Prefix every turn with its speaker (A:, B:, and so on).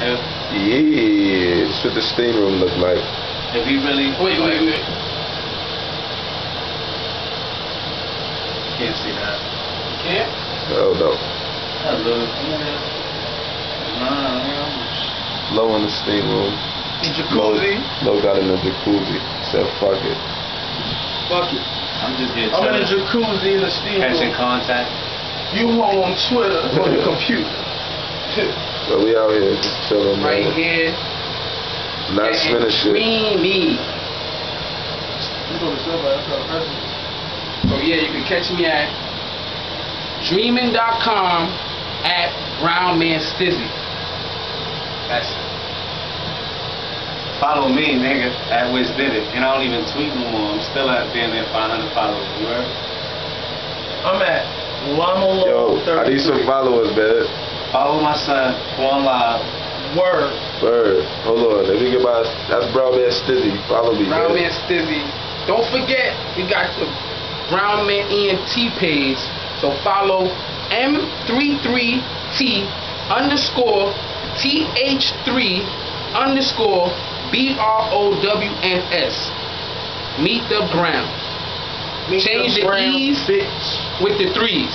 A: If,
B: Yeah, that's what the steam room look like.
A: if he really
C: Wait, wait, wait.
A: can't see that.
C: Can't?
B: Oh no.
A: A little, nah, yeah.
B: Low in the steam room. Low,
C: Jacuzzi.
B: low got in the jacuzzi. Said fuck it.
C: Fuck it.
A: I'm just here
C: I'm in a jacuzzi in the steam
A: catching
C: room.
A: contact.
C: You home on Twitter on the computer.
B: But we out here just chilling,
C: right
B: man.
C: here.
B: Not
C: getting
B: spinning shit.
C: Creamy. So oh, yeah, you can catch me at dreaming.com at brownmanstizzy. That's it.
A: Follow me, nigga, at Wiz Did It. And I don't even tweet no more. I'm still at damn near 500 followers. You heard?
C: I'm at Lamolo
B: Yo, I need some followers, man.
A: Follow my son, Quan Live.
C: Word.
B: Bird. Hold on. Let me get my. That's Brown Man Stizzy. Follow me.
C: Brown
B: man.
C: Man Stizzy. Don't forget, we got the Brown Man ENT page. So follow M33T underscore TH3 underscore B-R-O-W-N-S. Meet the Brown.
D: Meet
C: Change the
D: brown
C: E's
D: bitch.
C: with the threes.